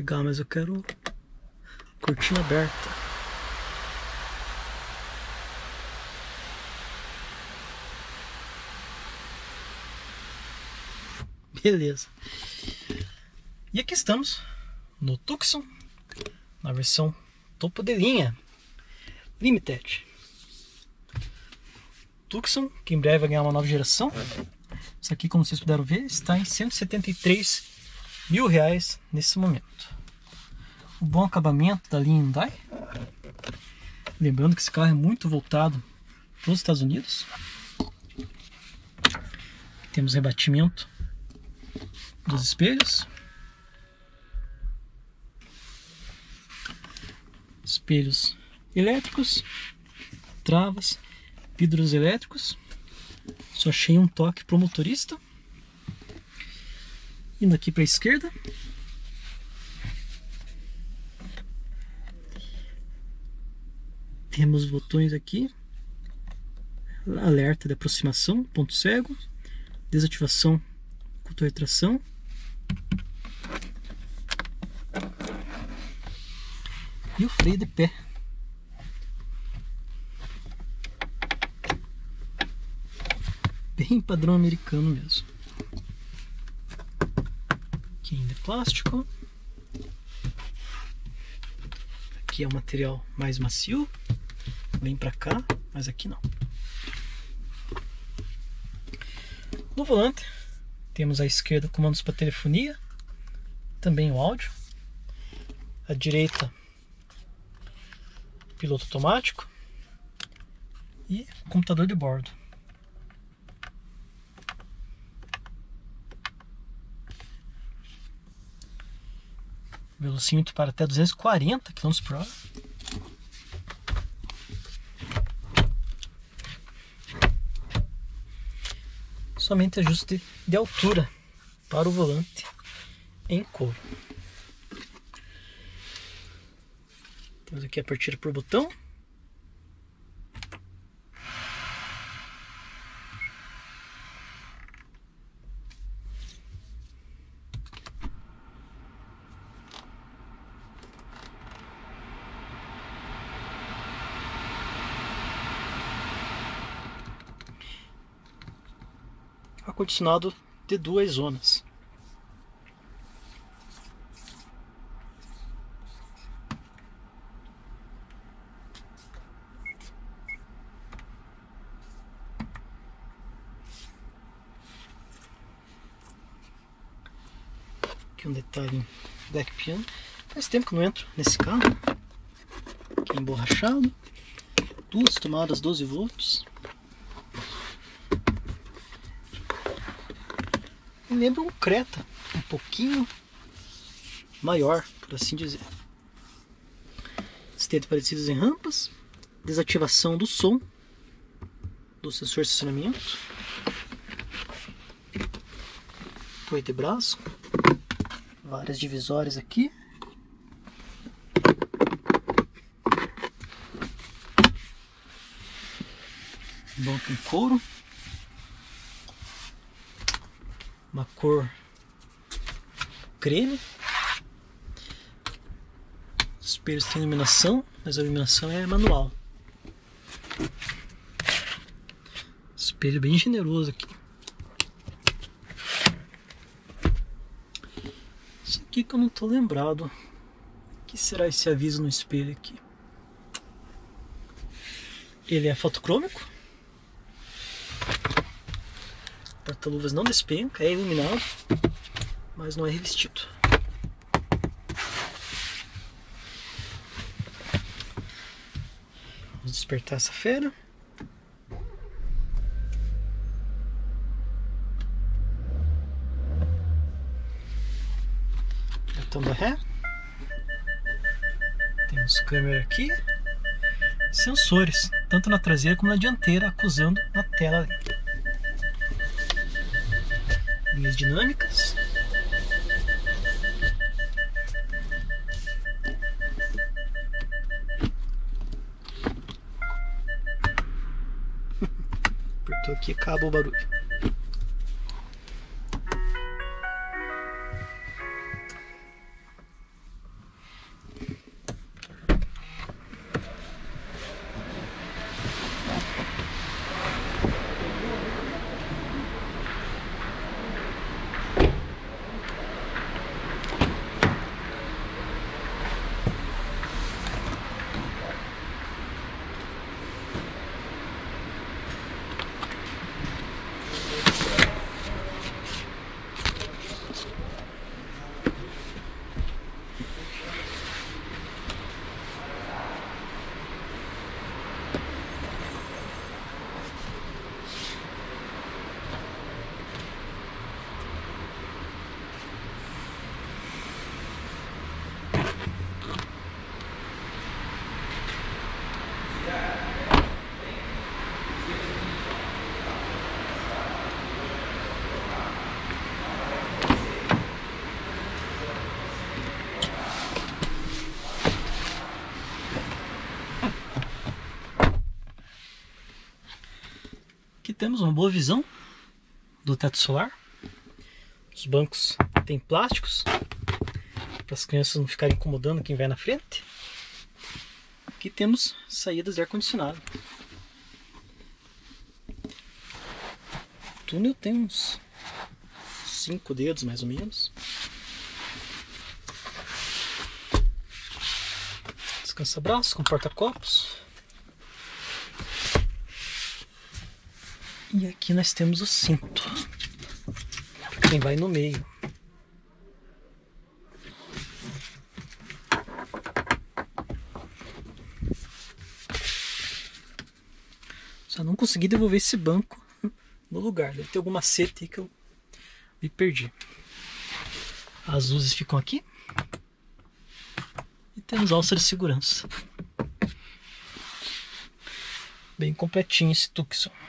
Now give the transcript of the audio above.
Legal, mas eu quero cortina aberta. Beleza. E aqui estamos no Tucson, na versão topo de linha Limited. Tucson, que em breve vai ganhar uma nova geração. Isso aqui, como vocês puderam ver, está em 173 mil reais nesse momento. O bom acabamento da linha Hyundai. Lembrando que esse carro é muito voltado para os Estados Unidos. Temos rebatimento dos espelhos. Espelhos elétricos, travas, vidros elétricos. Só achei um toque para o motorista. Indo aqui para a esquerda. Temos botões aqui. Alerta de aproximação, ponto cego. Desativação com retração. E o freio de pé. Bem padrão americano mesmo. Aqui ainda é plástico. Aqui é um material mais macio. Vem pra cá, mas aqui não. No volante temos à esquerda comandos para telefonia, também o áudio. À direita piloto automático e computador de bordo. Velocímetro para até 240 km por hora. Somente ajuste de altura para o volante em couro. Temos aqui a partida por botão. Ar-condicionado de duas zonas. Aqui um detalhe deck piano. Faz tempo que não entro nesse carro. Aqui emborrachado. Duas tomadas 12 volts. Me lembra um Creta, um pouquinho maior, por assim dizer. Estetos parecidos em rampas. Desativação do som do sensor de estacionamento. De braço várias divisórias aqui. Banco em couro. Uma cor creme. Espelhos tem iluminação, mas a iluminação é manual. Espelho bem generoso aqui. aqui que eu não tô lembrado. O que será esse aviso no espelho aqui? Ele é fotocrômico. Porta-luvas não despenca, é iluminado, mas não é revestido. Vamos despertar essa fera. botão ré. Temos câmera aqui. Sensores, tanto na traseira como na dianteira, acusando na tela. Linhas dinâmicas. Apertou aqui, acabou o barulho. Temos uma boa visão do teto solar. Os bancos têm plásticos para as crianças não ficarem incomodando quem vai na frente. Aqui temos saídas de ar-condicionado. O túnel tem uns 5 dedos mais ou menos. Descansa-braços com porta-copos. E aqui nós temos o cinto. Quem vai no meio. Só não consegui devolver esse banco no lugar. Deve ter alguma seta aí que eu me perdi. As luzes ficam aqui. E temos alça de segurança. Bem completinho esse Tucson.